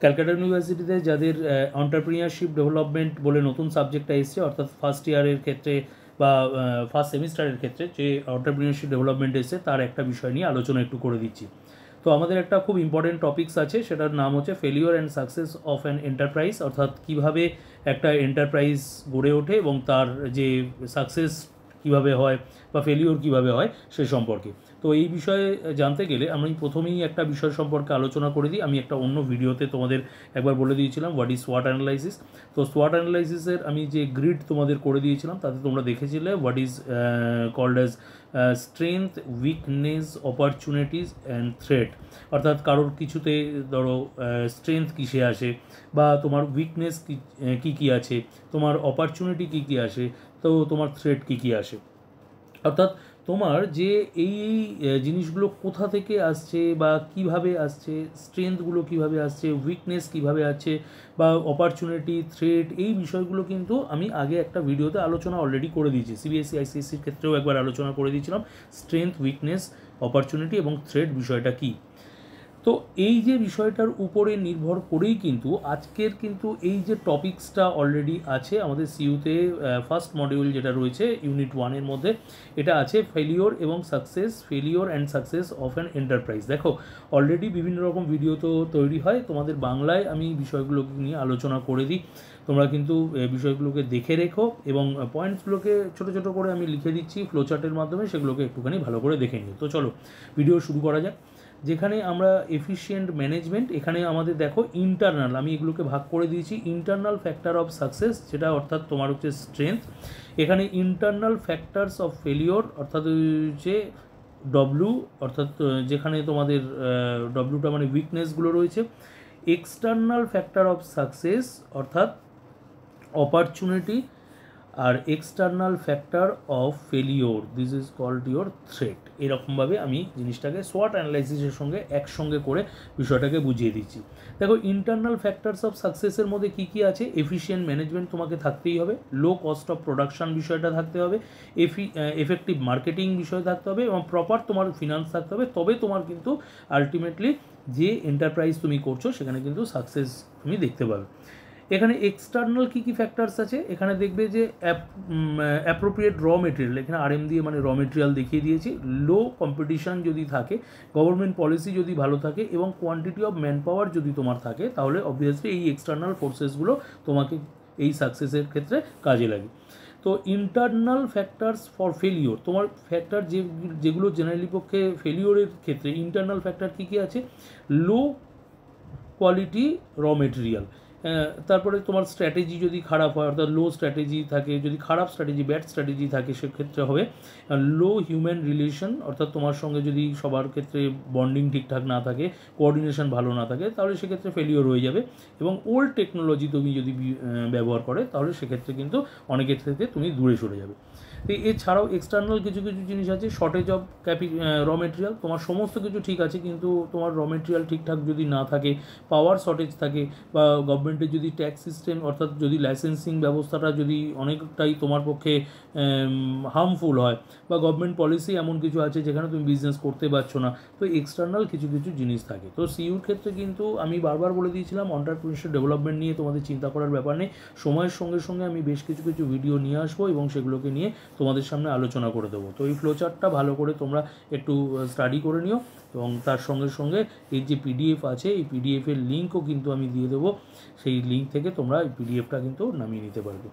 ক্যালকাটা ইউনিভার্সিটিতে যাদের অন্টারপ্রিনিয়ারশিপ ডেভেলপমেন্ট বলে নতুন সাবজেক্টটা এসছে, অর্থাৎ ফার্স্ট ইয়ারের ক্ষেত্রে বা ফার্স্ট সেমিস্টারের ক্ষেত্রে যে অন্টারপ্রিনিয়ারশিপ ডেভেলপমেন্ট এসছে, তার একটা বিষয় নিয়ে আলোচনা একটু করে দিচ্ছি। তো আমাদের একটা খুব ইম্পর্টেন্ট টপিকস আছে, সেটার নাম হচ্ছে failure and success of an enterprise অর্থাৎ কীভাবে একটা এন্টারপ্রাইজ গড়ে ওঠে এবং তার যে সাকসেস কীভাবে হয় বা ফেলিওর কীভাবে হয় সে সম্পর্কে। তো এই বিষয়ে জানতে গেলে আমি প্রথমেই একটা বিষয় সম্পর্কে আলোচনা করে দিই। আমি একটা অন্য ভিডিওতে তোমাদের একবার বলে দিয়েছিলাম হোয়াট ইজ সোয়াট অ্যানালাইসিস তো সোয়াট অ্যানালাইসিসের আমি যে গ্রিড তোমাদের করে দিয়েছিলাম, তাতে তোমরা দেখেছিলে what is called as strength weakness opportunities and threat অর্থাৎ কারোর কিছুতে ধরো স্ট্রেংথ কিসে আসে বা তোমার উইকনেস কী কী আছে, তোমার অপরচুনিটি কী কী আসে তো তোমার থ্রেট কী কী আসে? অর্থাৎ তোমার যে এই জিনিসগুলো কোথা থেকে আসছে বা কীভাবে আসছে স্ট্রেংথগুলো কীভাবে আসছে উইকনেস কীভাবে আছে বা অপরচুনিটি থ্রেট এই বিষয়গুলো কিন্তু আমি আগে একটা ভিডিওতে আলোচনা অলরেডি করে দিয়েছি। সিবিএসসি আইসিএসসির ক্ষেত্রেও একবার আলোচনা করে দিয়েছিলাম। স্ট্রেংথ উইকনেস অপরচুনিটি এবং থ্রেট বিষয়টা কী? তো এই যে বিষয়টার উপরে নির্ভর করেই কিন্তু আজকের কিন্তু এই যে টপিক্সটা অলরেডি আছে, আমাদের সিইউতে ফার্স্ট মডিউল যেটা রয়েছে ইউনিট ওয়ানের মধ্যে, এটা আছে ফেলিওর এবং success failure and success of an enterprise দেখো অলরেডি বিভিন্ন রকম ভিডিও তো তৈরি হয়, তোমাদের বাংলায় আমি বিষয়গুলোকে নিয়ে আলোচনা করে দিই। তোমরা কিন্তু বিষয়গুলোকে দেখে রেখো এবং পয়েন্টসগুলোকে ছোটো ছোটো করে আমি লিখে দিচ্ছি ফ্লোচার্টের মাধ্যমে, সেগুলোকে একটুখানি ভালো করে দেখে নিও। তো চলো ভিডিও শুরু করা যাক। যেখানে আমরা এফিসিয়েন্ট ম্যানেজমেন্ট এখানে আমাদের দেখো ইন্টারনাল আমি এগুলোকে ভাগ করে দিয়েছি ইন্টারনাল ফ্যাক্টর অফ সাকসেস যেটা অর্থাৎ তোমার হচ্ছে স্ট্রেংথ এখানে ইন্টারনাল ফ্যাক্টরস অফ ফেলিওর অর্থাৎ হচ্ছে ডব্লু অর্থাৎ যেখানে তোমাদের ডব্লুটা মানে উইকনেসগুলো রয়েছে এক্সটার্নাল ফ্যাক্টর অফ সাকসেস অর্থাৎ opportunity R external factor of failure this is called your threat এরকমভাবে আমি জিনিসটাকে সোয়াট অ্যানালাইসিসের সঙ্গে একসঙ্গে করে বিষয়টাকে বুঝিয়ে দিচ্ছি। দেখো ইন্টারনাল ফ্যাক্টরস অফ সাকসেসের মধ্যে কী কী আছে? এফিসিয়েন্ট ম্যানেজমেন্ট তোমাকে থাকতেই হবে লো কস্ট অফ প্রোডাকশন বিষয়টা থাকতে হবে এফি এফেক্টিভ মার্কেটিং বিষয় থাকতে হবে এবং প্রপার তোমার ফিনান্স থাকতে হবে। তবে তোমার কিন্তু আলটিমেটলি যে এন্টারপ্রাইজ তুমি করছ, সেখানে কিন্তু সাকসেস তুমি দেখতে পাবে। এখানে এক্সটার্নাল কী কী ফ্যাক্টরস আছে? এখানে দেখবে যে অ্যাপ্রোপ্রিয়েট র মেটেরিয়াল এখানে আর এম দিয়ে মানে র মেটেরিয়াল দেখিয়ে দিয়েছি। লো কম্পিটিশান যদি থাকে গভর্নমেন্ট পলিসি যদি ভালো থাকে এবং কোয়ান্টিটি অফ ম্যান পাওয়ার যদি তোমার থাকে, তাহলে অবভিয়াসলি এই এক্সটার্নাল ফোর্সেসগুলো তোমাকে এই সাকসেসের ক্ষেত্রে কাজে লাগে। তো ইন্টারনাল ফ্যাক্টরস ফর ফেলিওর তোমার ফ্যাক্টর যে, যেগুলো জেনারেলি পক্ষে ফেলিওরের ক্ষেত্রে ইন্টারনাল ফ্যাক্টর কী কী আছে? লো কোয়ালিটি র মেটেরিয়াল তারপরে তোমার স্ট্র্যাটেজি যদি খারাপ হয়, অর্থাৎ লো স্ট্র্যাটেজি থাকে, যদি খারাপ স্ট্র্যাটেজি ব্যাড স্ট্র্যাটেজি থাকে, সেক্ষেত্রে হবে লো হিউম্যান রিলেশন অর্থাৎ তোমার সঙ্গে যদি সবার ক্ষেত্রে বন্ডিং ঠিকঠাক না থাকে কোঅর্ডিনেশন ভালো না থাকে, তাহলে সেক্ষেত্রে ফেলিওর হয়ে যাবে। এবং ওল্ড টেকনোলজি তুমি যদি ব্যবহার করে, তাহলে সেক্ষেত্রে কিন্তু অনেকের থেকে তুমি দূরে সরে যাবে। তো এছাড়াও এক্সটার্নাল কিছু কিছু জিনিস আছে শর্টেজ অফ ক্যাপি র মেটেরিয়াল তোমার সমস্ত কিছু ঠিক আছে, কিন্তু তোমার র মেটেরিয়াল ঠিকঠাক যদি না থাকে পাওয়ার শর্টেজ থাকে, বা গভর্নমেন্টের যদি ট্যাক্স সিস্টেম অর্থাৎ যদি লাইসেন্সিং ব্যবস্থাটা যদি অনেকটাই তোমার পক্ষে হার্মফুল হয় বা গভর্নমেন্ট পলিসি এমন কিছু আছে যেখানে তুমি বিজনেস করতে পারছ না, তো এক্সটার্নাল কিছু কিছু জিনিস থাকে। তো সিইউর ক্ষেত্রে কিন্তু আমি বারবার বলে দিয়েছিলাম অন্টারপ্রিনারশিপ ডেভেলপমেন্ট নিয়ে তোমাদের চিন্তা করার ব্যাপার নেই। সময়ের সঙ্গে সঙ্গে আমি বেশ কিছু কিছু ভিডিও নিয়ে আসব এবং সেগুলোকে নিয়ে তোমাদের সামনে আলোচনা করে দেবো। তো এই ফ্লোচার্টটা ভালো করে তোমরা একটু স্টাডি করে নিও এবং তার সঙ্গে সঙ্গে এই যে পিডিএফ আছে, এই পিডিএফের লিঙ্কও কিন্তু আমি দিয়ে দেবো। সেই লিঙ্ক থেকে তোমরা এই পিডিএফটা কিন্তু নামিয়ে নিতে পারবে।